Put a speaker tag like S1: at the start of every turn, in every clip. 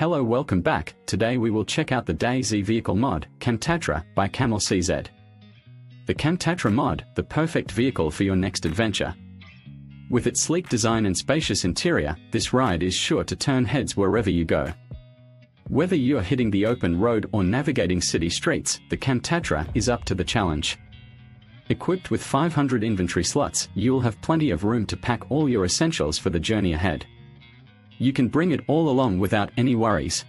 S1: Hello welcome back, today we will check out the DayZ vehicle mod, Cam Tatra, by Camel CZ. The Cam Tatra mod, the perfect vehicle for your next adventure. With its sleek design and spacious interior, this ride is sure to turn heads wherever you go. Whether you are hitting the open road or navigating city streets, the Cam Tatra is up to the challenge. Equipped with 500 inventory slots, you'll have plenty of room to pack all your essentials for the journey ahead. You can bring it all along without any worries.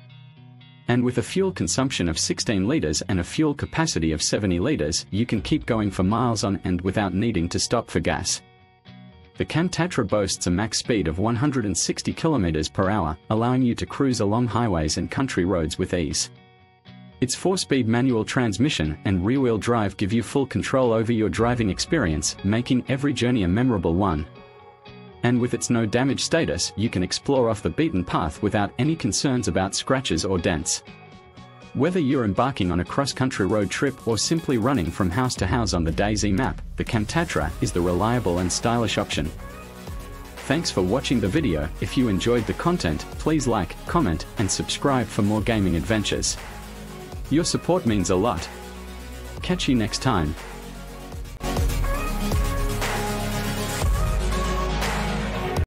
S1: And with a fuel consumption of 16 liters and a fuel capacity of 70 liters, you can keep going for miles on end without needing to stop for gas. The Camtatra boasts a max speed of 160 km per hour, allowing you to cruise along highways and country roads with ease. Its 4-speed manual transmission and rear-wheel drive give you full control over your driving experience, making every journey a memorable one. And with its no damage status, you can explore off the beaten path without any concerns about scratches or dents. Whether you're embarking on a cross-country road trip or simply running from house to house on the DayZ map, the Camtatra is the reliable and stylish option. Thanks for watching the video, if you enjoyed the content, please like, comment, and subscribe for more gaming adventures. Your support means a lot. Catch you next time.